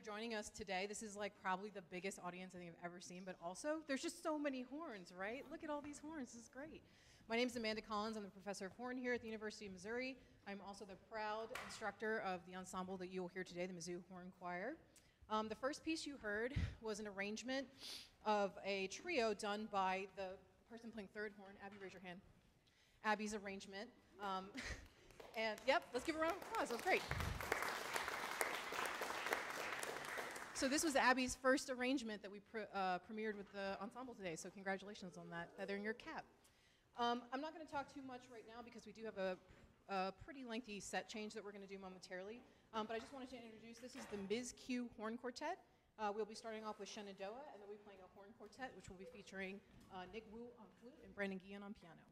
for joining us today. This is like probably the biggest audience I think I've ever seen, but also there's just so many horns, right? Look at all these horns. This is great. My name is Amanda Collins. I'm the professor of horn here at the University of Missouri. I'm also the proud instructor of the ensemble that you will hear today, the Mizzou Horn Choir. Um, the first piece you heard was an arrangement of a trio done by the person playing third horn. Abby, raise your hand. Abby's arrangement. Um, and yep, let's give a round of applause. That was great. So this was Abby's first arrangement that we uh, premiered with the ensemble today. So congratulations on that. Feather in your cap. Um, I'm not going to talk too much right now because we do have a, a pretty lengthy set change that we're going to do momentarily. Um, but I just wanted to introduce this is the Mizzou Horn Quartet. Uh, we'll be starting off with Shenandoah, and then we'll be playing a horn quartet, which will be featuring uh, Nick Wu on flute and Brandon Guillen on piano.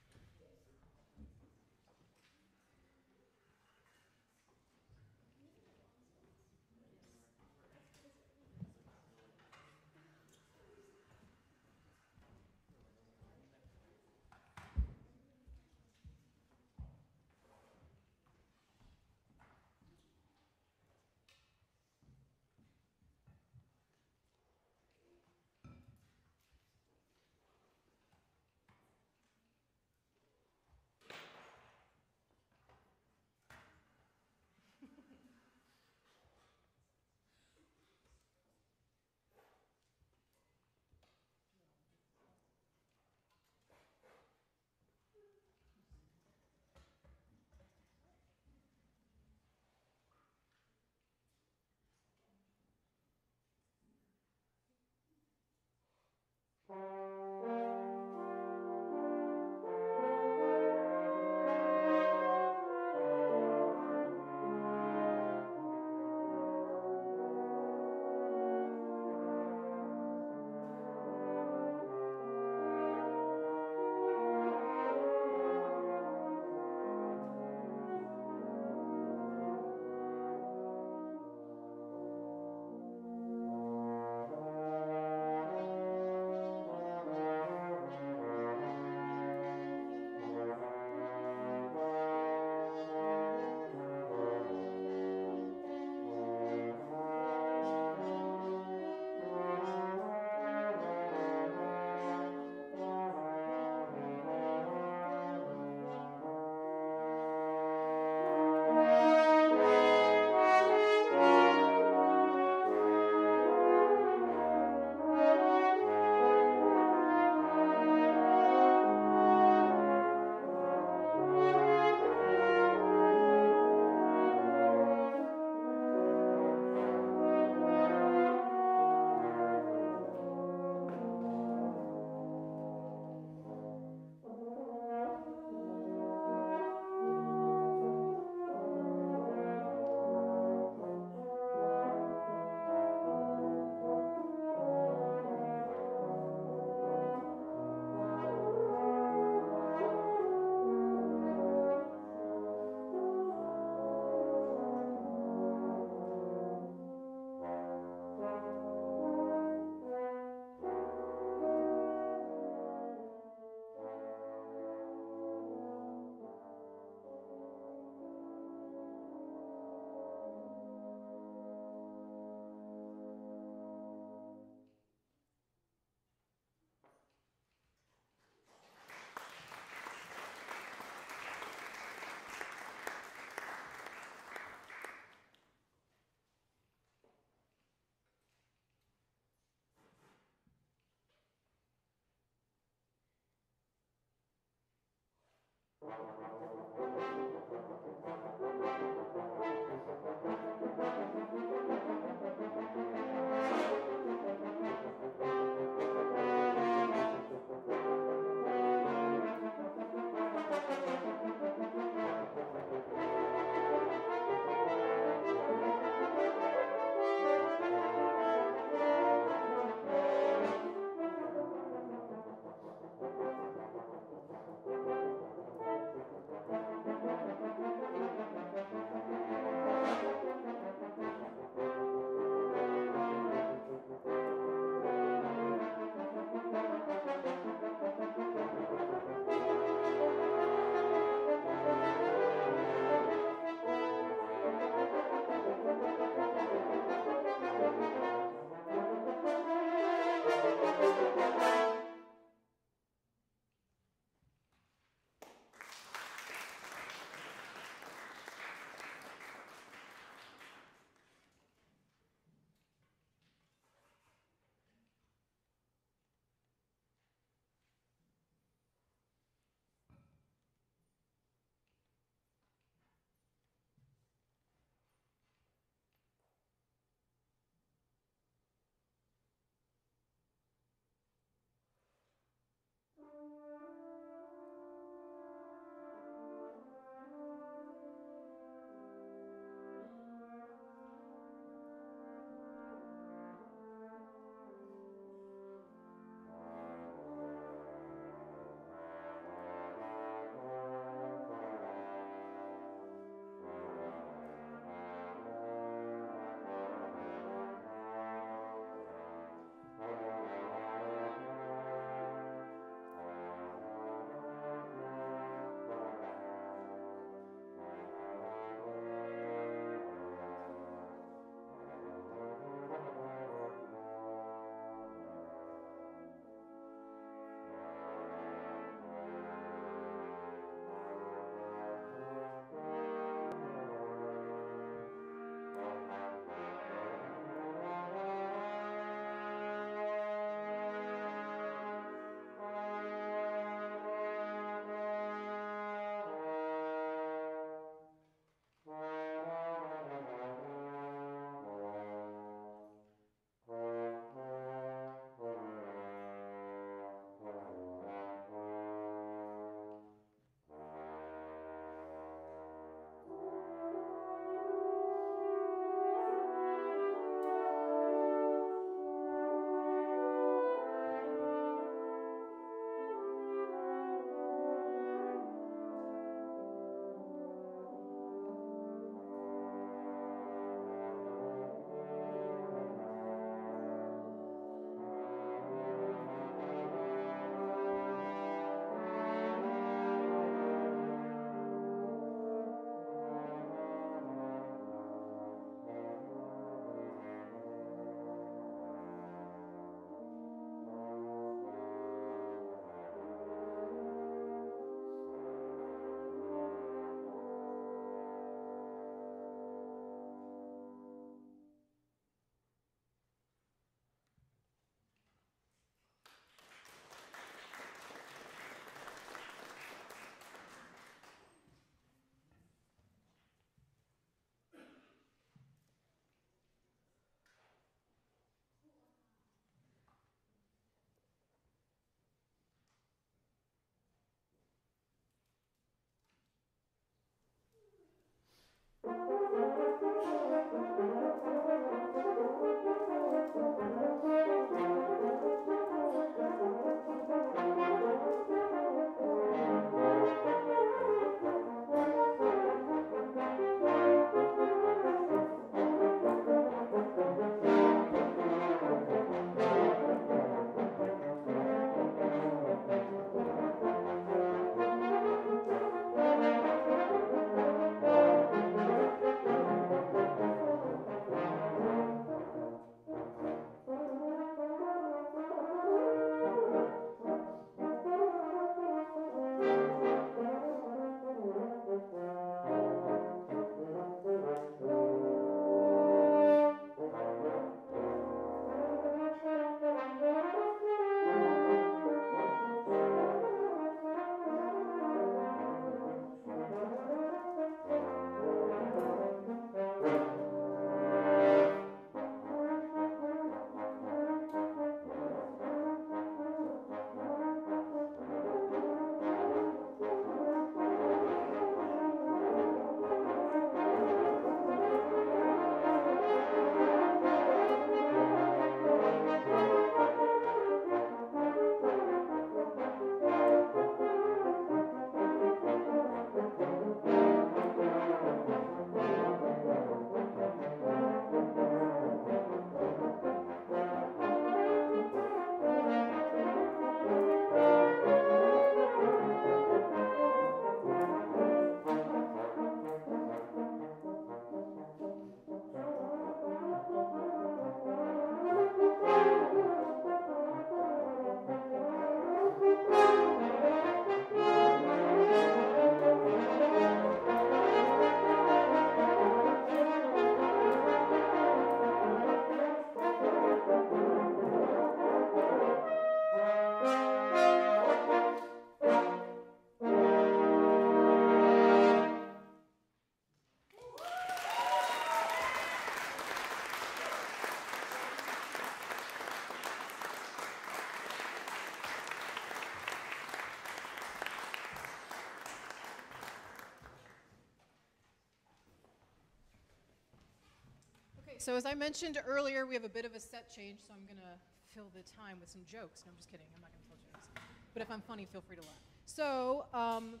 So as I mentioned earlier, we have a bit of a set change, so I'm going to fill the time with some jokes. No, I'm just kidding. I'm not going to tell jokes. But if I'm funny, feel free to laugh. So um,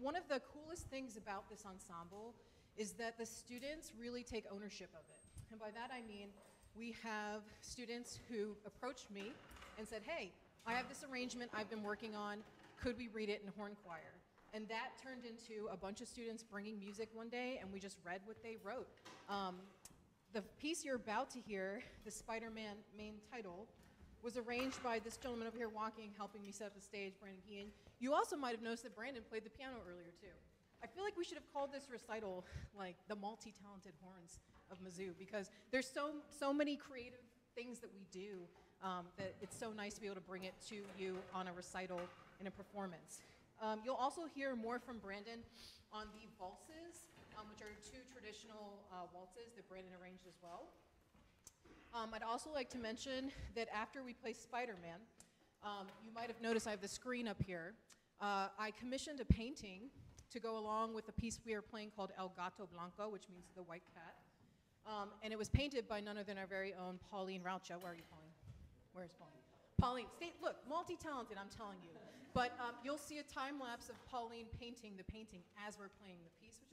one of the coolest things about this ensemble is that the students really take ownership of it. And by that I mean we have students who approached me and said, hey, I have this arrangement I've been working on. Could we read it in horn choir? And that turned into a bunch of students bringing music one day, and we just read what they wrote. Um, the piece you're about to hear, the Spider-Man main title, was arranged by this gentleman over here walking, helping me set up the stage, Brandon Keane. You also might have noticed that Brandon played the piano earlier too. I feel like we should have called this recital like the multi-talented horns of Mizzou because there's so so many creative things that we do um, that it's so nice to be able to bring it to you on a recital in a performance. Um, you'll also hear more from Brandon on the valses, um, which are two traditional uh, waltzes that Brandon arranged as well. Um, I'd also like to mention that after we play Spider-Man, um, you might have noticed I have the screen up here. Uh, I commissioned a painting to go along with the piece we are playing called El Gato Blanco, which means the white cat. Um, and it was painted by none other than our very own Pauline Raucha. Where are you, Pauline? Where's Pauline? Pauline, stay, look, multi-talented, I'm telling you. But um, you'll see a time lapse of Pauline painting the painting as we're playing the piece, which.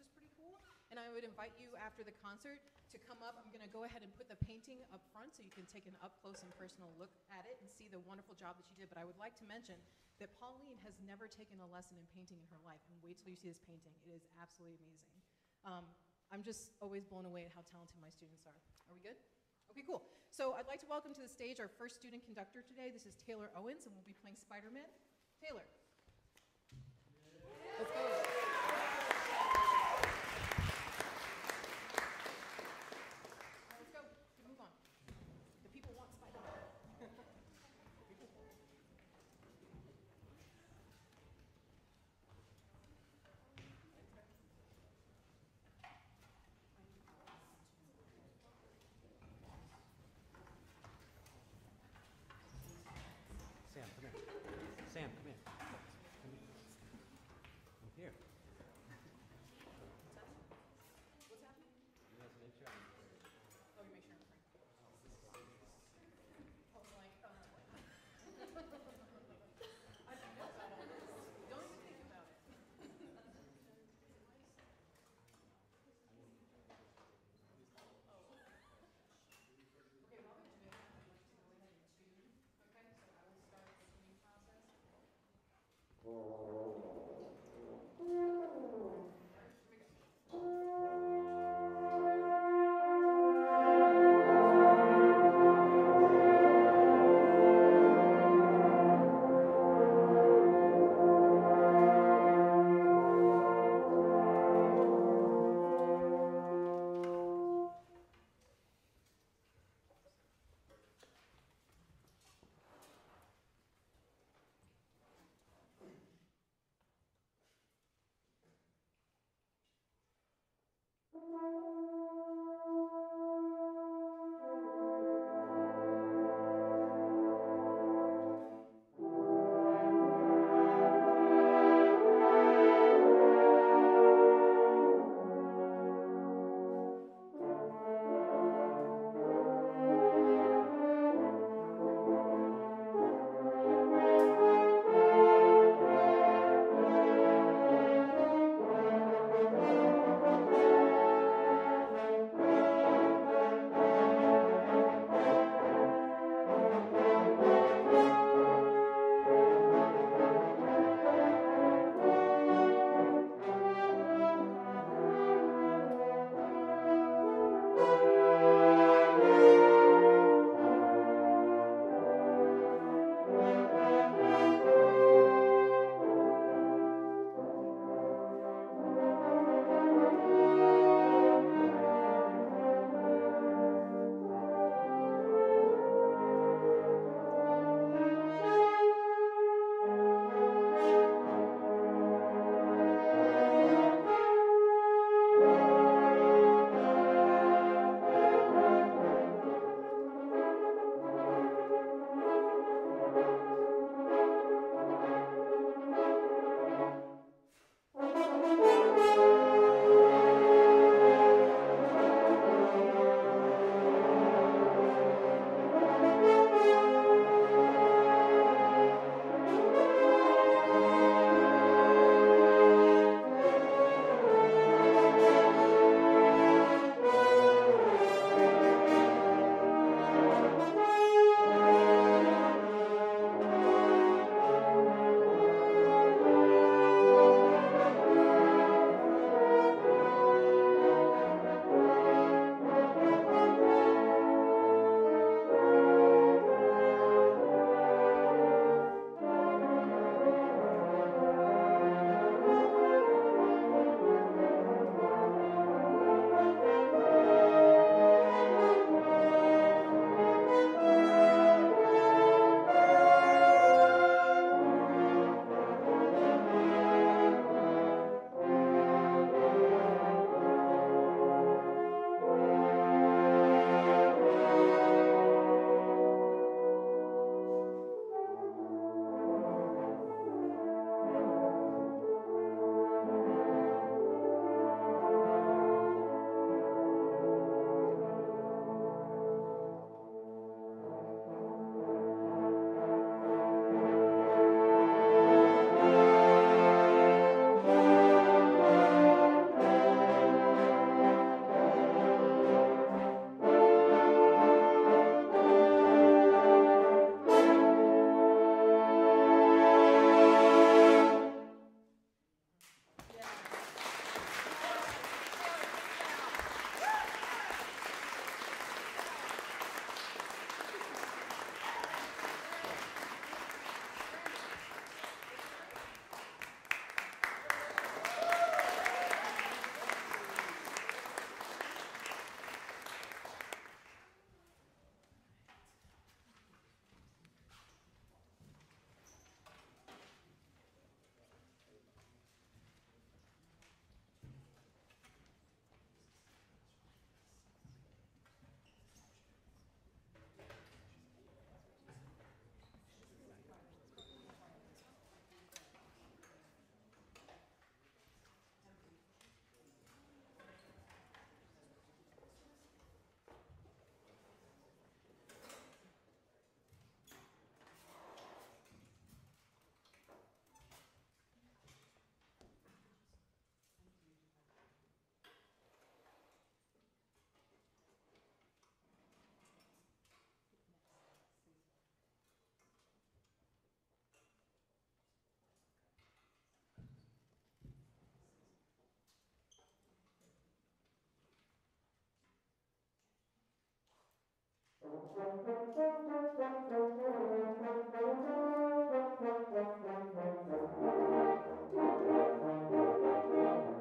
And I would invite you after the concert to come up. I'm going to go ahead and put the painting up front so you can take an up close and personal look at it and see the wonderful job that she did. But I would like to mention that Pauline has never taken a lesson in painting in her life. And wait till you see this painting, it is absolutely amazing. Um, I'm just always blown away at how talented my students are. Are we good? Okay, cool. So I'd like to welcome to the stage our first student conductor today. This is Taylor Owens, and we'll be playing Spider-Man. Taylor. Thank you.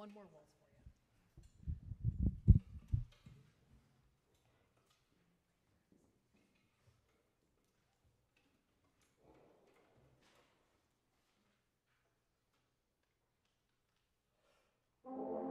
one more Wolf for you. Oh.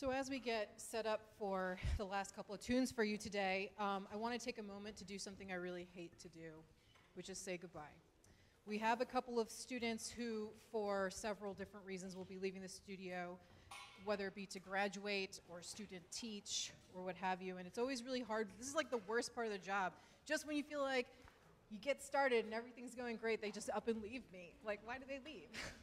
So as we get set up for the last couple of tunes for you today, um, I want to take a moment to do something I really hate to do, which is say goodbye. We have a couple of students who, for several different reasons, will be leaving the studio, whether it be to graduate or student teach or what have you. And it's always really hard. This is like the worst part of the job. Just when you feel like you get started and everything's going great, they just up and leave me. Like, why do they leave?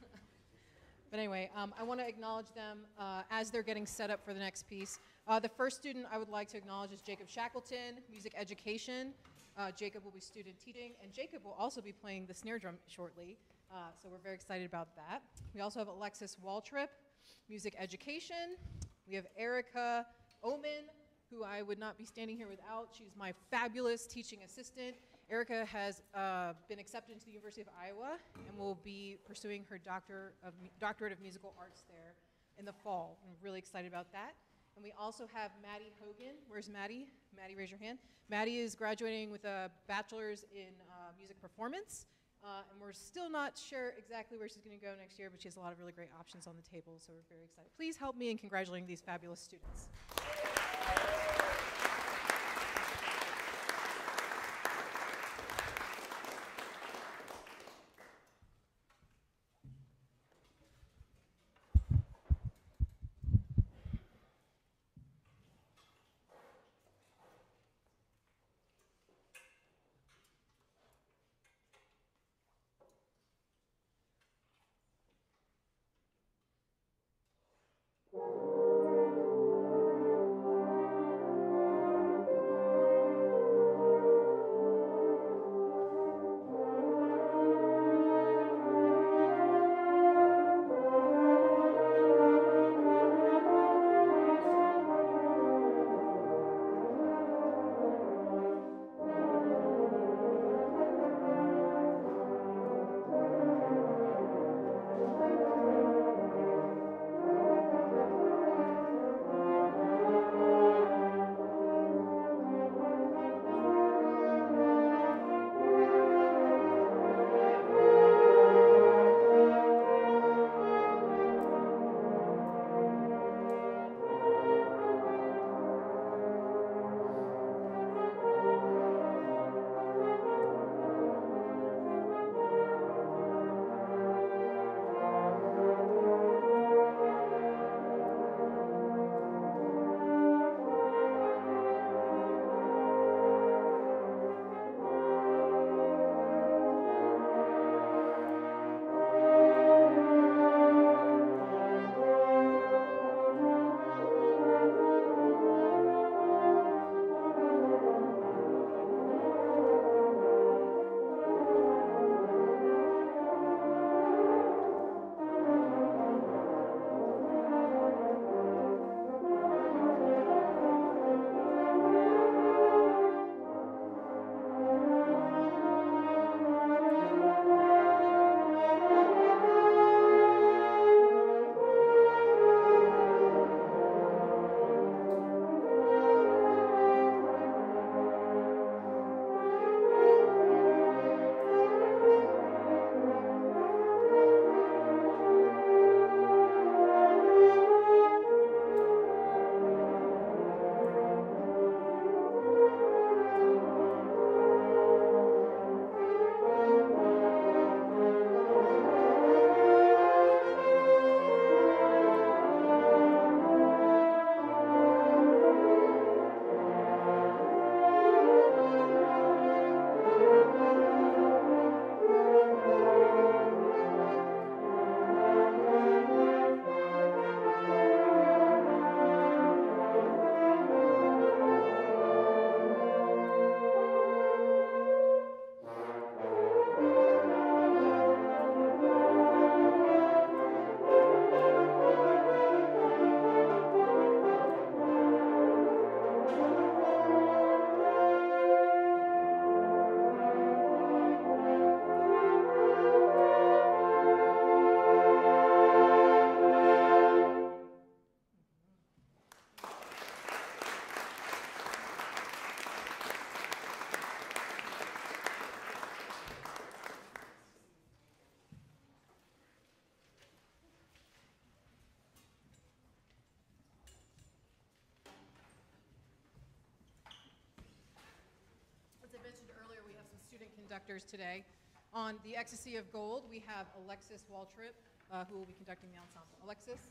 But anyway, um, I want to acknowledge them uh, as they're getting set up for the next piece. Uh, the first student I would like to acknowledge is Jacob Shackleton, music education. Uh, Jacob will be student teaching, and Jacob will also be playing the snare drum shortly. Uh, so we're very excited about that. We also have Alexis Waltrip, music education. We have Erica Oman, who I would not be standing here without. She's my fabulous teaching assistant. Erica has uh, been accepted into the University of Iowa and will be pursuing her doctor of, doctorate of musical arts there in the fall. I'm really excited about that. And we also have Maddie Hogan. Where's Maddie? Maddie, raise your hand. Maddie is graduating with a bachelor's in uh, music performance. Uh, and we're still not sure exactly where she's going to go next year, but she has a lot of really great options on the table, so we're very excited. Please help me in congratulating these fabulous students. Conductors today. On the Ecstasy of Gold, we have Alexis Waltrip, uh, who will be conducting the ensemble. Alexis?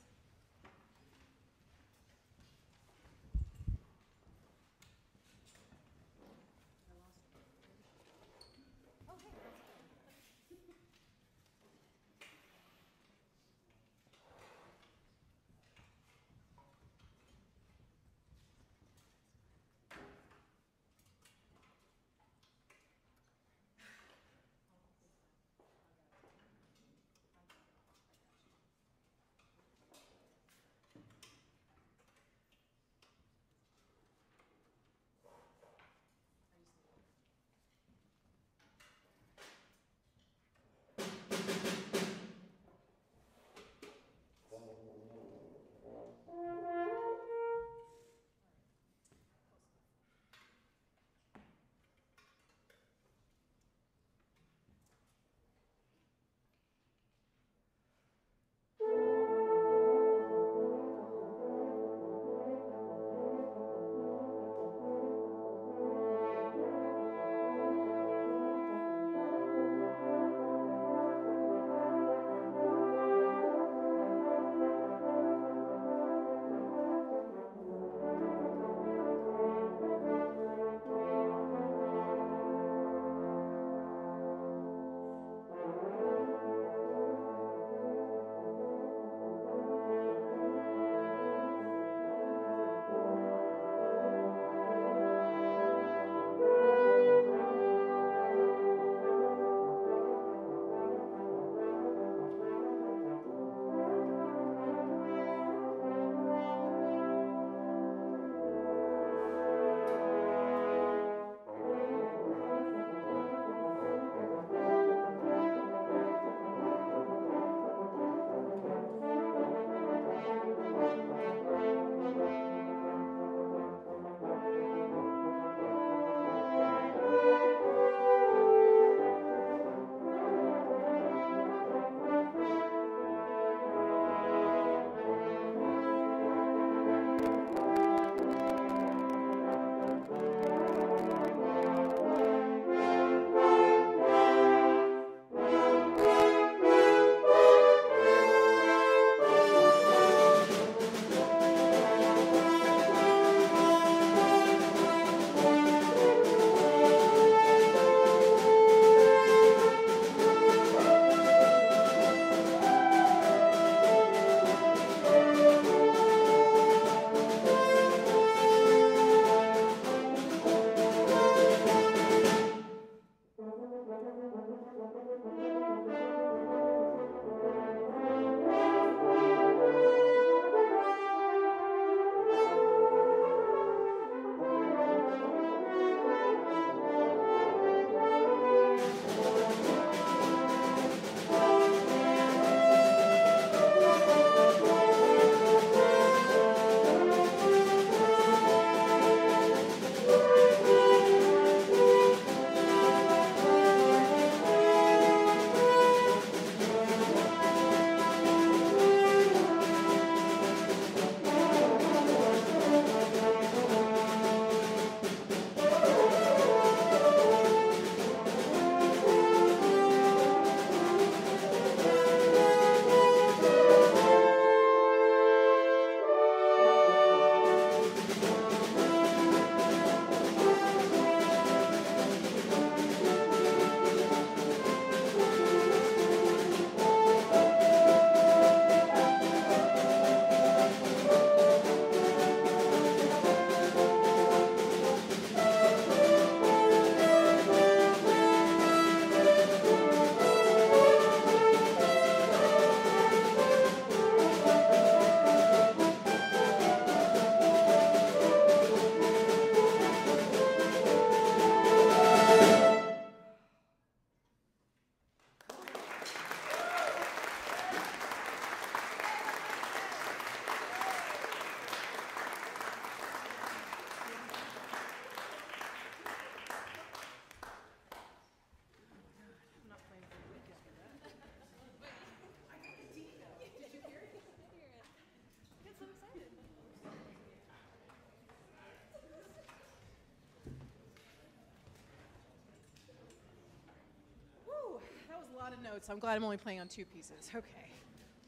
Notes. I'm glad I'm only playing on two pieces. Okay.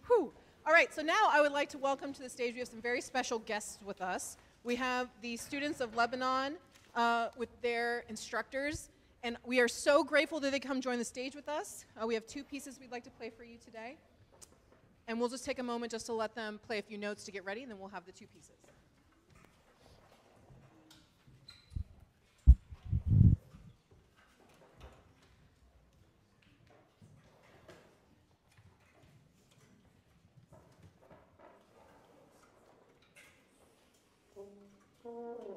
Whew. All right, so now I would like to welcome to the stage, we have some very special guests with us. We have the students of Lebanon uh, with their instructors, and we are so grateful that they come join the stage with us. Uh, we have two pieces we'd like to play for you today. And we'll just take a moment just to let them play a few notes to get ready, and then we'll have the two pieces. Mm-hmm.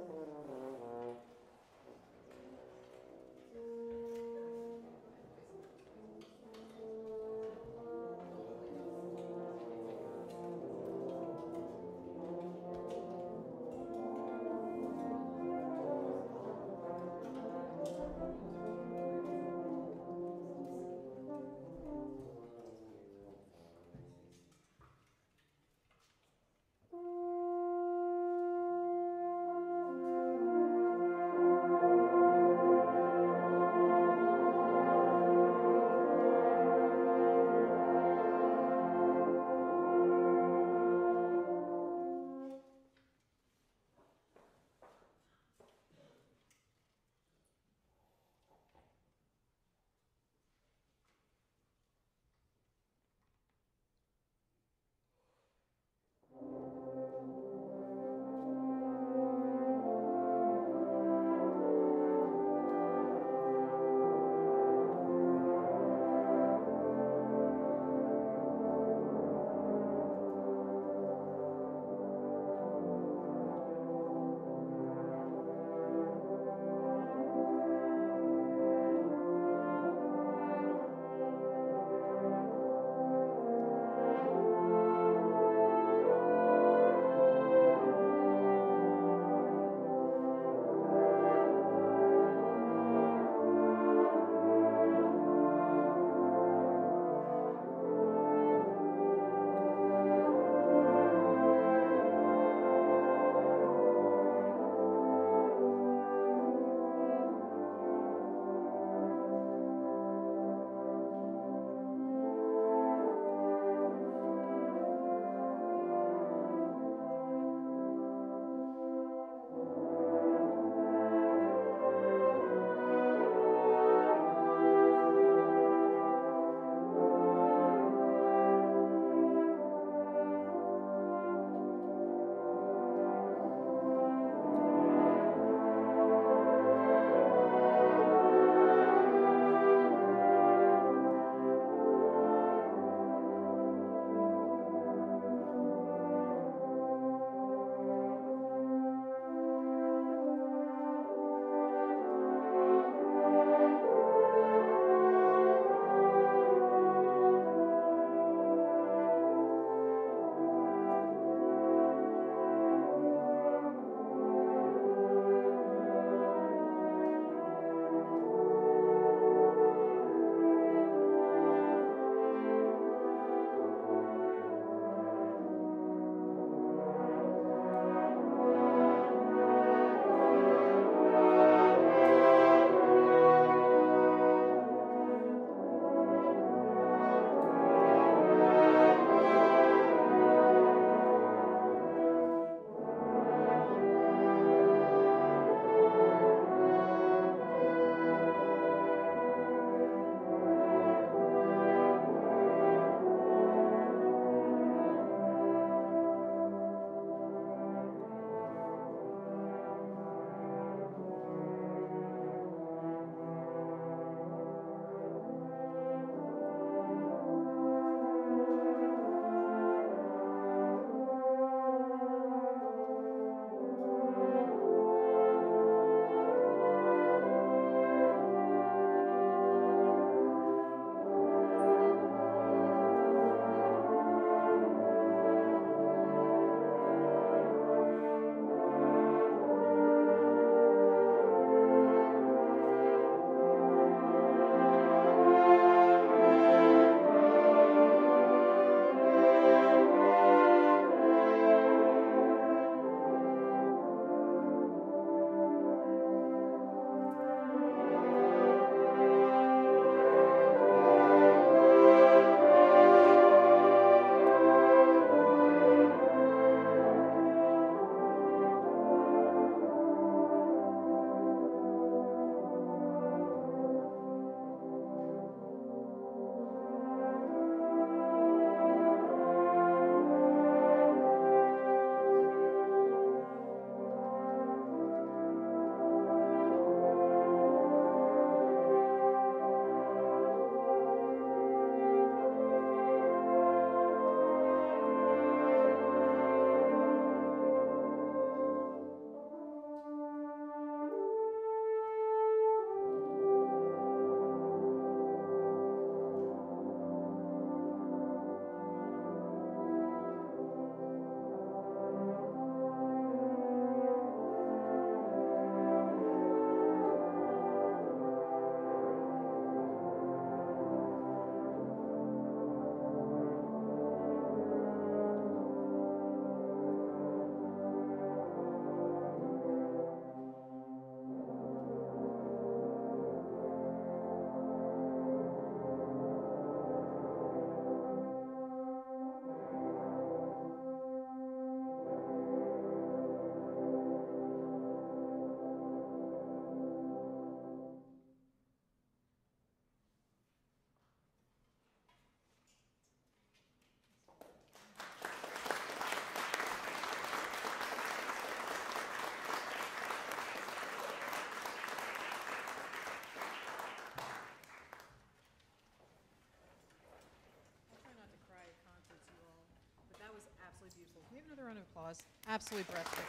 Absolutely breathtaking.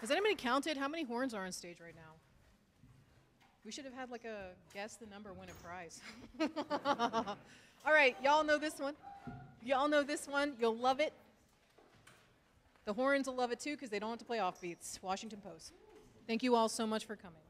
Has anybody counted how many horns are on stage right now? We should have had like a guess the number, win a prize. All right, y'all know this one. Y'all know this one. You'll love it. The horns will love it too because they don't have to play off beats. Washington Post. Thank you all so much for coming.